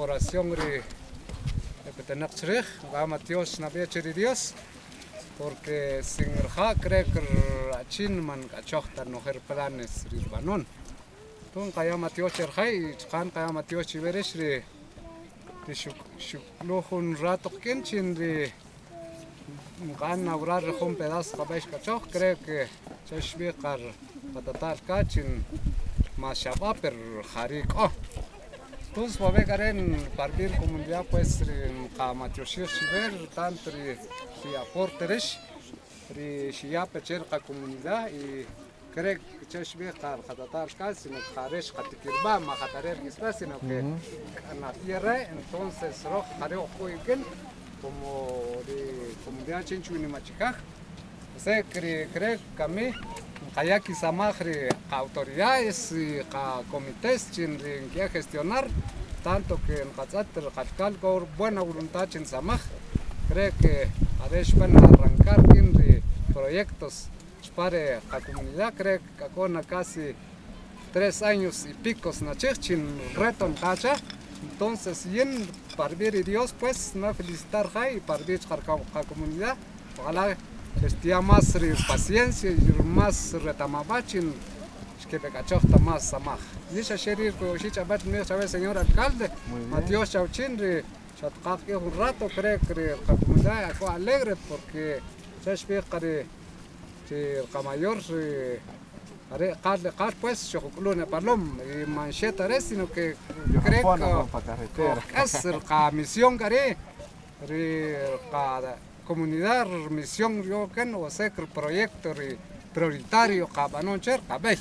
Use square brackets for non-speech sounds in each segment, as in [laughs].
corporación de Petenachrich, vamos a Dios, Nabiache de Dios, porque sin el jacre, chin man cachocta, no her planes, rirbanón. Tun kayama Dios el jay, chan kayama Dios y veres de Shuklujun rato kenchin de مقان نورار رخون بيداس قبيش كتشوخ كريك تشبيقر قططال كاتشن ما شباب الخريق آه oh. Entonces, va a ver en partir comunidad, pues, en Kamatioshir Shiver, tanto si aporteres, si ya pecher la comunidad y creo que chesh ve car hatatar cas, sino caresh hatikirba, ma hatarer kisra, sino que en la tierra, entonces, roh jareo jueguen, como de comunidad chenchu ni machicaj. O sea, creo que a mí, kaya kisamajri autoridades y comités chin que gestionar tanto que en Katzater Katkal con buena voluntad en Samaj cree que Adesh van a arrancar de proyectos. Para la comunidad cree que con casi tres años y picos na chin reto en Kacha entonces y en parvir Dios pues no felicitar y parvir la comunidad. Ojalá esté más paciencia y más retamabachin que pecachota más samaj. Dice Sherir que hoy chabat me sabe señor alcalde, Matías Chauchinri, chatkak que un rato que la comunidad fue alegre porque se explica que el mayor Are carle car pues chocolate palom y mancheta res sino que creo que es la misión que la comunidad misión yo que no sé el proyecto prioritario cabanon cher. Ah, bueno.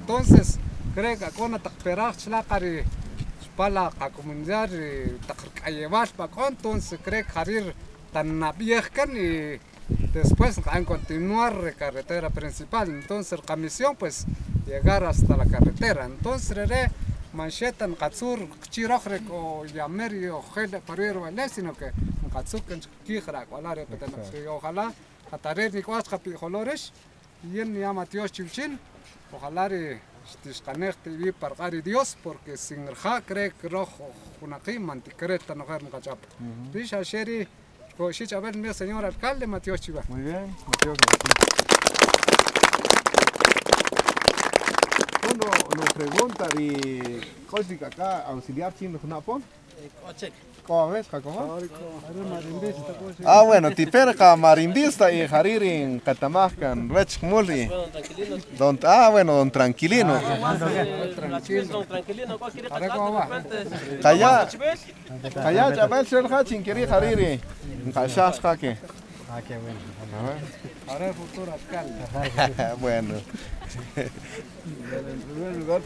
Entonces, creo que con la takperach la cari para la comunidad takrayevas pa con entonces creo que harir tan nabiejkan y después a continuar la carretera principal. Entonces, la misión pues llegar hasta la carretera. Entonces, re manchetan katsur chirojre o yamer o gel parir vale sino que ojalá atarer ni kwas kapi colores y en llama Dios ojalá porque sin cree rojo manticreta a ver, mi señor alcalde, Matías Chiva. Muy bien, nos pregunta acá auxiliar chino. ¿Cómo ves, Jacobo? Ah, bueno, tiperca marimbista y jaririn catamascan, rech muli. Don, ah, bueno, don tranquilino. Calla, calla, chabel ser hachin kiri jariri. Cachas jaque. Ah, qué bueno. Ahora el futuro alcalde. [laughs] Bueno. [laughs] En primer lugar,